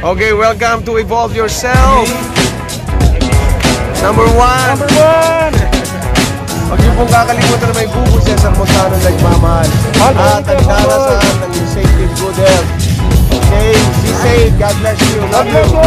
Okay, welcome to Evolve Yourself. Number one. Number one! Huwag niyo pong kakalimutan na may bubo siya sa nagmamahal. At ang mahal. ng safety and good health. Okay, be safe. God bless you. Love you!